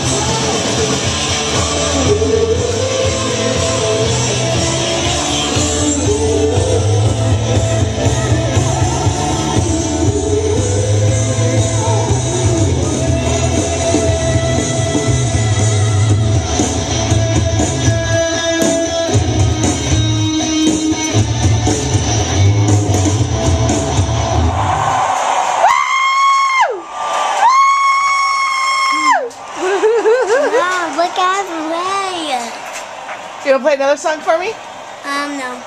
Oh, look You want to play another song for me? Um, no.